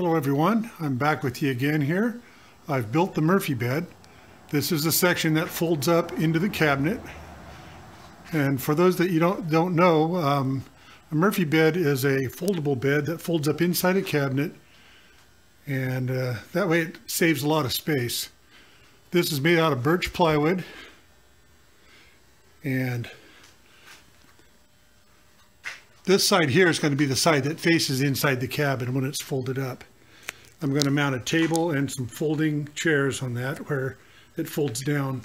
Hello everyone, I'm back with you again here. I've built the Murphy bed. This is the section that folds up into the cabinet. And for those that you don't, don't know, um, a Murphy bed is a foldable bed that folds up inside a cabinet and uh, that way it saves a lot of space. This is made out of birch plywood and this side here is going to be the side that faces inside the cabin when it's folded up. I'm going to mount a table and some folding chairs on that where it folds down.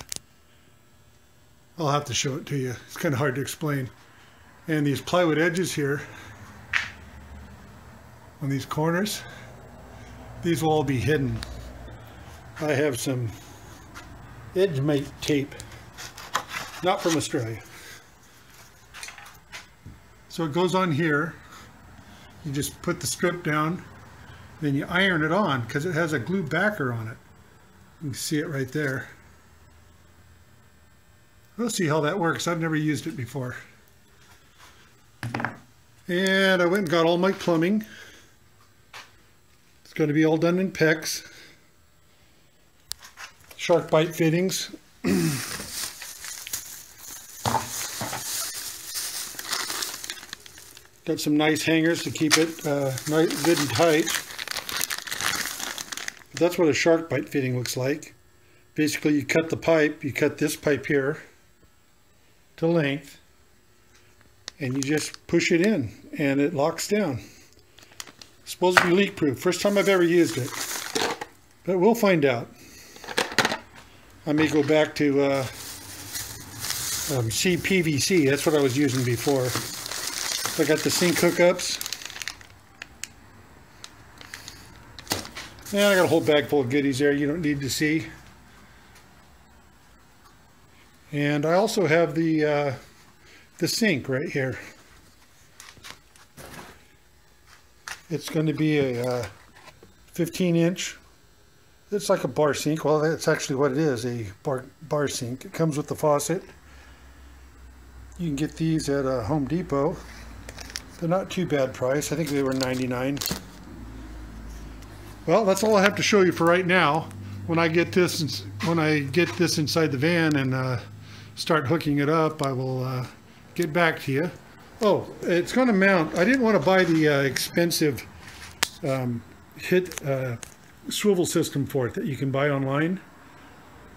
I'll have to show it to you. It's kind of hard to explain. And these plywood edges here on these corners, these will all be hidden. I have some edge mate tape, not from Australia. So it goes on here. You just put the strip down, then you iron it on because it has a glue backer on it. You can see it right there. We'll see how that works. I've never used it before. And I went and got all my plumbing. It's going to be all done in PEX. SharkBite fittings. Got some nice hangers to keep it uh, nice, good and tight. That's what a SharkBite fitting looks like. Basically, you cut the pipe, you cut this pipe here to length, and you just push it in, and it locks down. It's supposed to be leak proof. First time I've ever used it. But we'll find out. I may go back to uh, um, CPVC. That's what I was using before. I got the sink hookups. And I got a whole bag full of goodies there you don't need to see. And I also have the uh, the sink right here. It's going to be a uh, 15 inch. It's like a bar sink. Well, that's actually what it is, a bar, bar sink. It comes with the faucet. You can get these at uh, Home Depot. They're not too bad price. I think they were 99. Well, that's all I have to show you for right now. When I get this, when I get this inside the van and uh, start hooking it up, I will uh, get back to you. Oh, it's going to mount. I didn't want to buy the uh, expensive um, hit uh, swivel system for it that you can buy online.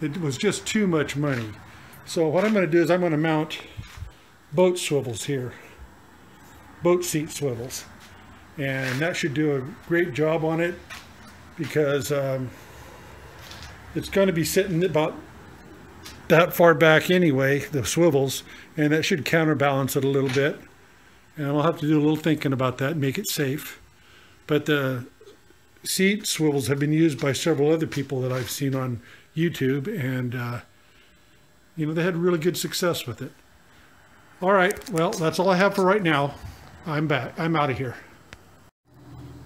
It was just too much money. So what I'm going to do is I'm going to mount boat swivels here boat seat swivels. And that should do a great job on it because um, it's going to be sitting about that far back anyway, the swivels, and that should counterbalance it a little bit. And I'll have to do a little thinking about that and make it safe. But the seat swivels have been used by several other people that I've seen on YouTube, and uh, you know, they had really good success with it. All right, well, that's all I have for right now. I'm back. I'm out of here.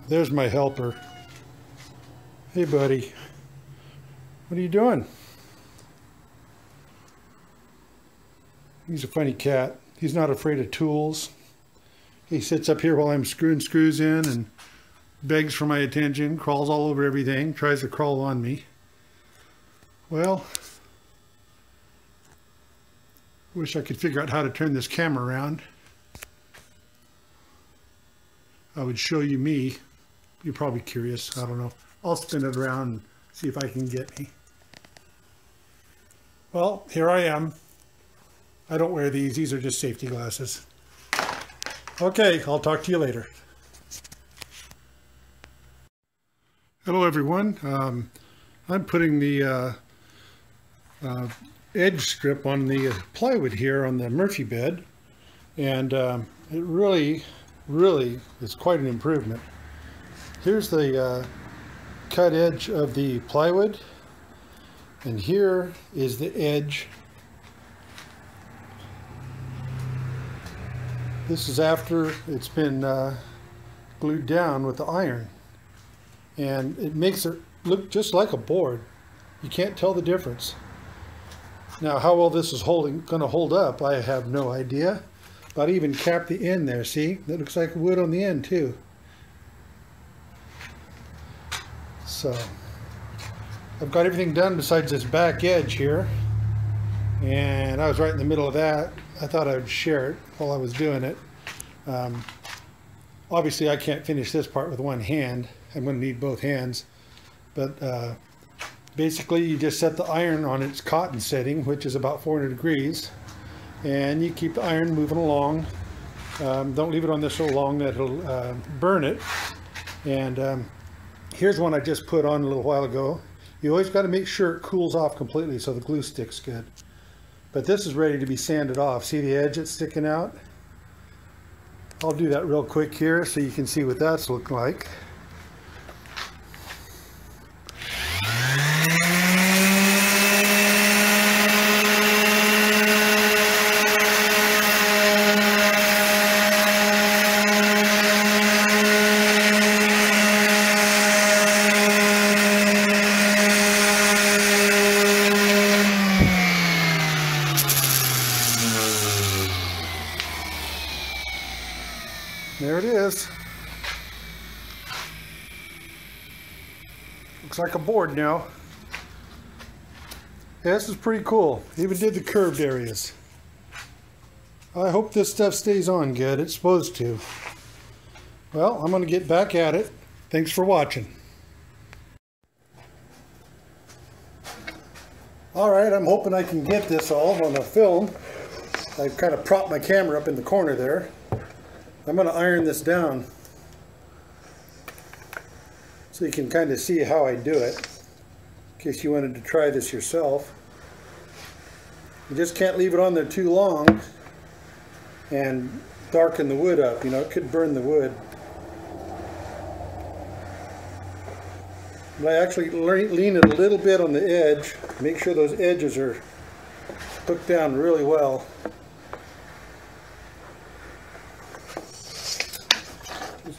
There's my helper. Hey, buddy. What are you doing? He's a funny cat. He's not afraid of tools. He sits up here while I'm screwing screws in and begs for my attention, crawls all over everything, tries to crawl on me. Well, wish I could figure out how to turn this camera around. I would show you me. You're probably curious. I don't know. I'll spin it around and see if I can get me. Well, here I am. I don't wear these. These are just safety glasses. Okay, I'll talk to you later. Hello, everyone. Um, I'm putting the uh, uh, edge strip on the plywood here on the Murphy bed. And um, it really really is quite an improvement. Here's the uh, cut edge of the plywood and here is the edge. This is after it's been uh, glued down with the iron and it makes it look just like a board. You can't tell the difference. Now how well this is holding going to hold up I have no idea. But I even capped the end there, see? That looks like wood on the end too. So I've got everything done besides this back edge here. And I was right in the middle of that. I thought I would share it while I was doing it. Um, obviously I can't finish this part with one hand. I'm going to need both hands. But uh, basically you just set the iron on its cotton setting, which is about 400 degrees. And you keep the iron moving along. Um, don't leave it on this so long that it'll uh, burn it. And um, here's one I just put on a little while ago. You always got to make sure it cools off completely so the glue sticks good. But this is ready to be sanded off. See the edge that's sticking out? I'll do that real quick here so you can see what that's looking like. There it is. Looks like a board now. Yeah, this is pretty cool. Even did the curved areas. I hope this stuff stays on good. It's supposed to. Well, I'm going to get back at it. Thanks for watching. All right, I'm hoping I can get this all on a film. I've kind of propped my camera up in the corner there. I'm going to iron this down so you can kind of see how I do it in case you wanted to try this yourself. You just can't leave it on there too long and darken the wood up. You know, it could burn the wood. But I actually lean it a little bit on the edge. Make sure those edges are hooked down really well.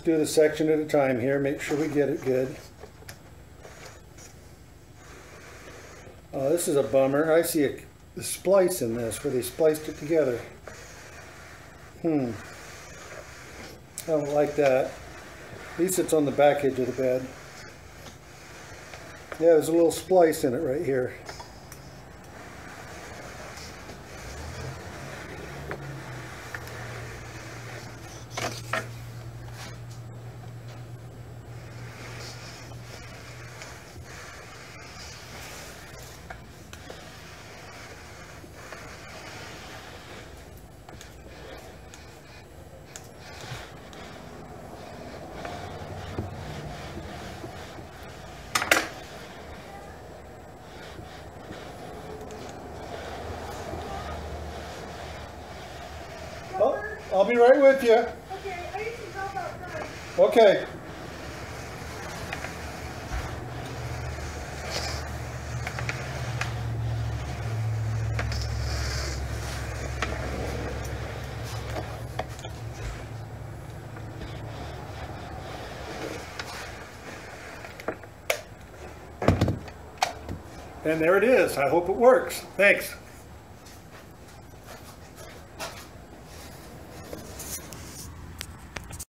Do the section at a time here, make sure we get it good. Oh, this is a bummer. I see a, a splice in this where they spliced it together. Hmm. I don't like that. At least it's on the back edge of the bed. Yeah, there's a little splice in it right here. Oh, I'll be right with you. Okay, I need some help out front. Okay. And there it is. I hope it works. Thanks.